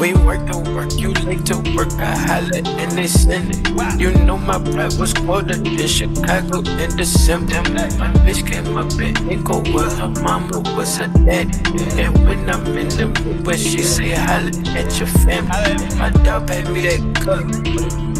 We work to work, you like to work, I holla and they send it. You know my pride was quoted in Chicago in December. My bitch came up in Nico where her mama was her daddy. And when I'm in the mood, but she say holla at your family. My dog paid me that cup.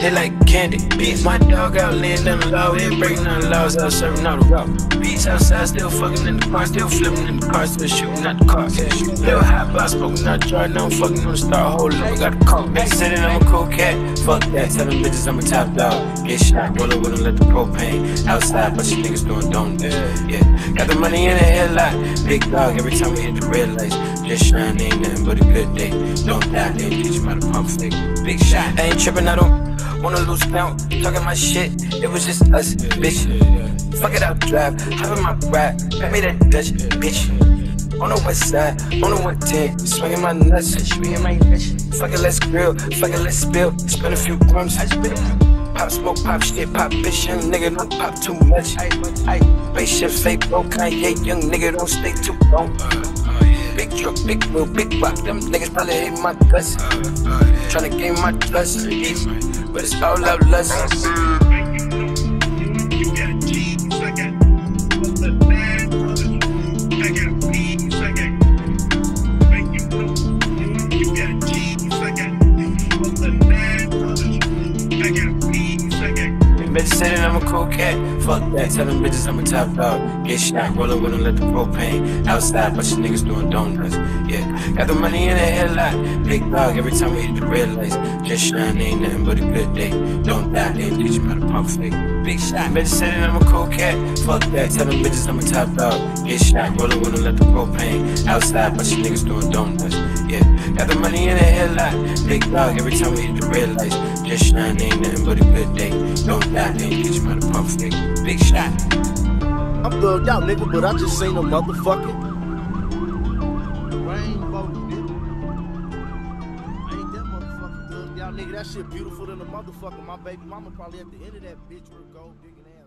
They like candy. Beats my dog out laying down the law. Ain't breaking none laws out serving all the rock. Beats outside, still fucking in the car, still flipping in the car, still shooting at the car. Little hot box smoking out jar, now I'm fucking on the star. Up, I got a call. Bitch that I'm a cool cat. Fuck that, tell them bitches I'm a top dog. Get shot, roll it with them, let the propane. Outside, bunch of niggas doing donuts. Yeah, got the money in the headlight. Big dog, every time we hit the red lights. Just shine, ain't nothing but a good day. Don't die, they teach you how to pump fake. Big shot, I ain't tripping, I don't. Wanna lose count, talking my shit, it was just us, bitch. Fuck it up, drive, hop in my rap, pay me that Dutch, bitch. On the west side, on the 110, swinging my nuts, swinging my bitch. Fuck it, let's grill, fuck it, let's spill, spend a few crumbs. Pop smoke, pop shit, pop bitch, young nigga don't pop too much. Spaceship fake broke, Kanye, young nigga don't stay too long. Big truck, big wheel, big rock, them niggas probably hate my guts. Tryna gain my trust, but it's all love lust. Bitch said that I'm a cool cat. Fuck that, tell them bitches I'm a top dog. Get shot, rollin' with them, let the propane. Outside, bunch of niggas doing donuts. Yeah, got the money in the headlight. Big dog, every time we hit the red lights. Just shine, ain't nothing but a good day. Don't die, they teach you how to pump fake. Big shot, bitch said that I'm a cool cat. Fuck that, tell them bitches I'm a top dog. Get shot, rollin' with them, let the propane. Outside, bunch of niggas doing donuts. Yeah, got the money in the headlight. Big dog, every time we hit the red lights. Just shine, ain't nothing but a good day. Big shot. I'm thugged out, nigga, but I just seen a motherfucking rainbow, nigga. Ain't that shit beautiful than a motherfucker. My baby mama probably at the end of that bitch with gold digging.